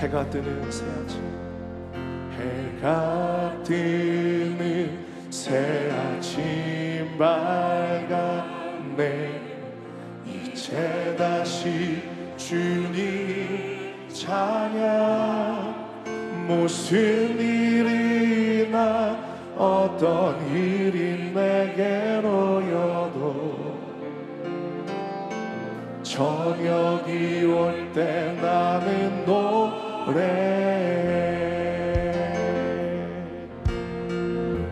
해가 뜨는 새 아침 해가 뜨는 새 아침 밝았네. 이제 다시 주님 찬양 무슨 일이나 어떤 일이 내게로 여도 저녁이 올 때 나는 노 래.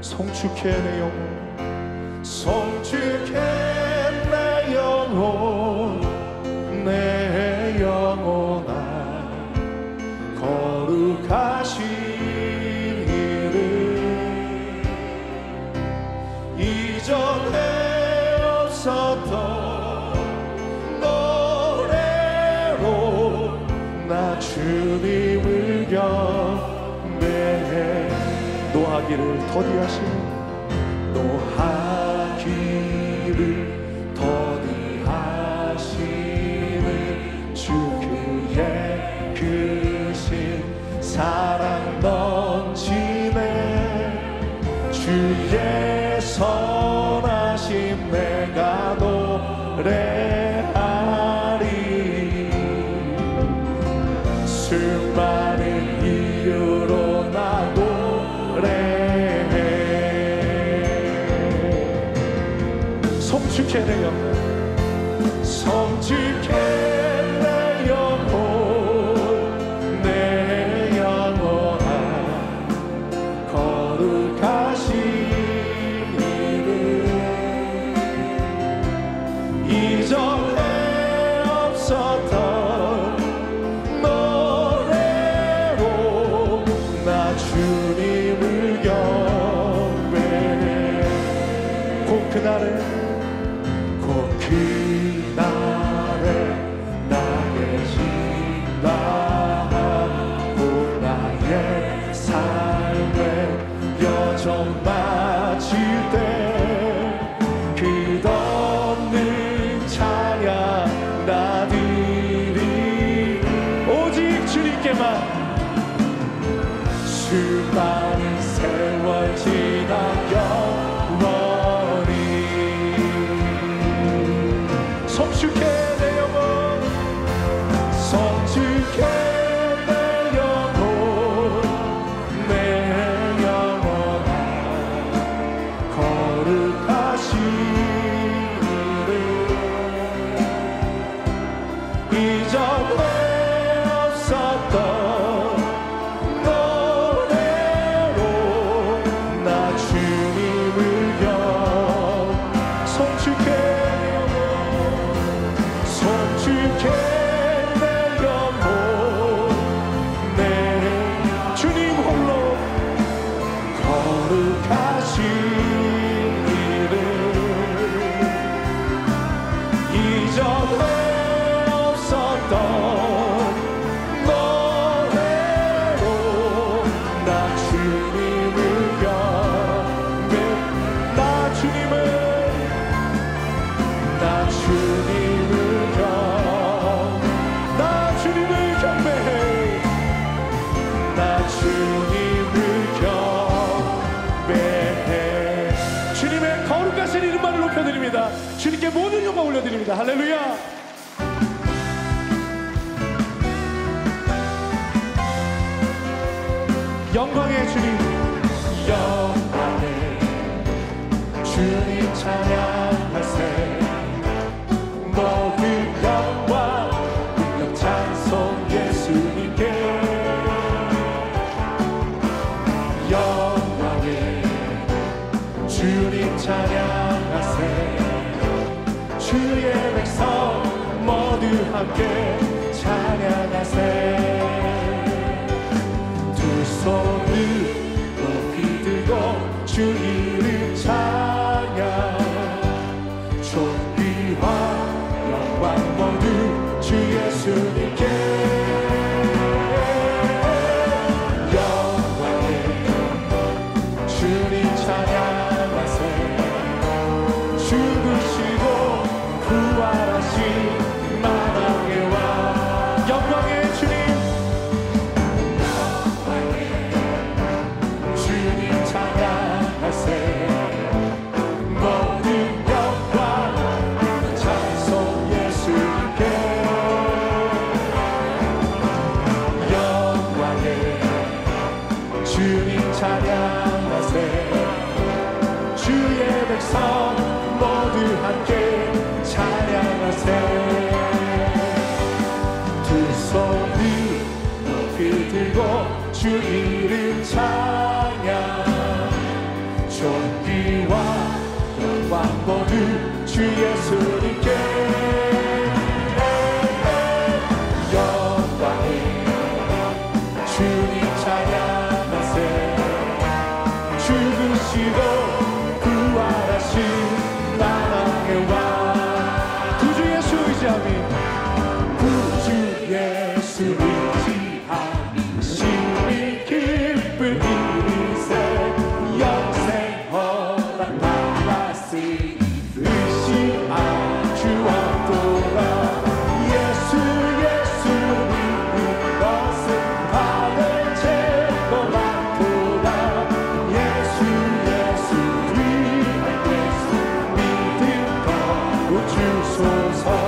성축해 내 영혼. 성축해 내 영혼. 내 영혼아. 거룩하신 이름. 이전에 없었던 노하기를 더디하시는 노하기를 더디하시는 주 그의 크신 사랑 넘치네. 주의 거룩하신 이름. 이전에 없었던 노래로 나 주님을 경배해. 곧 그날에 곧 그날에 나의 진나하고 나의 삶의 주님께 모든 영광 올려드립니다 할렐루야 영광의 주님 영광의 주님 찬양하세 주이 붙들고 주 이름 찬양. 존귀와 영광 모두 주 예수님께 주소서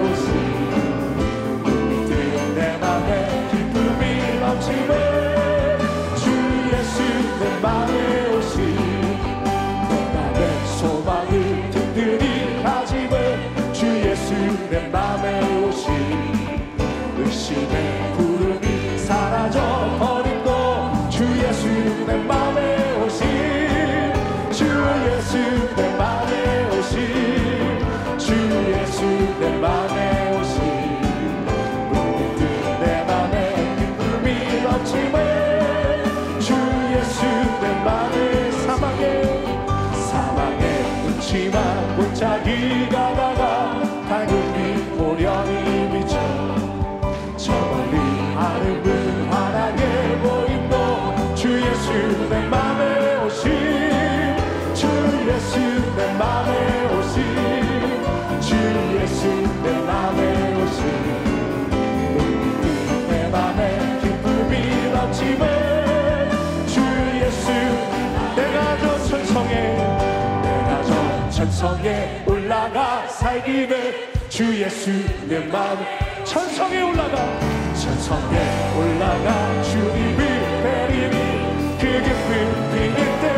예수 내 맘에 오신 주 예수 내 맘에 오신 내 맘에 기쁨이 넘치네 주 예수 내가 저 천성에 내가 저 천성에 올라가 살기를 주 예수 내 맘에. 천성에 올라가 천성에 올라가 주님을 베리니 그 기쁨 비길 때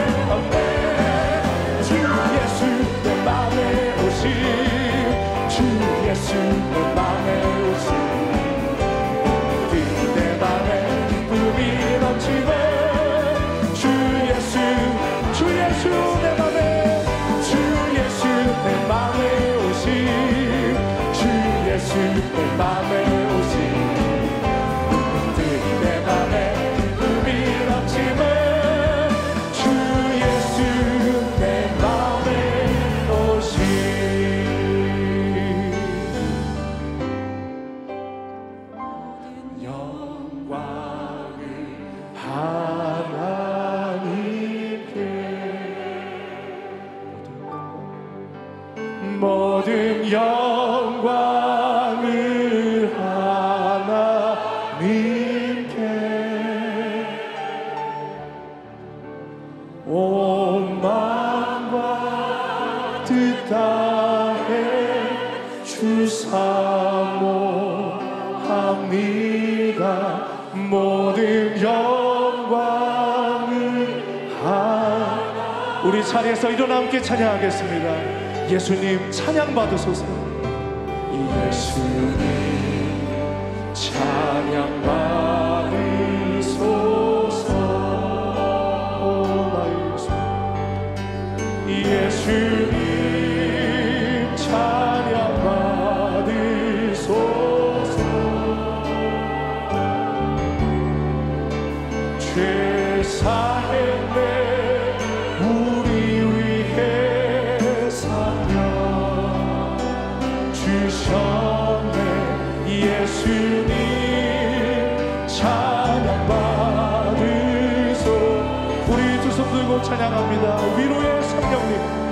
자리에서 일어나 함께 찬양하겠습니다. 예수님 찬양 받으소서. 예수님 주셨네 예수님 찬양 받으소. 우리 두 손 들고 찬양합니다. 위로의 성령님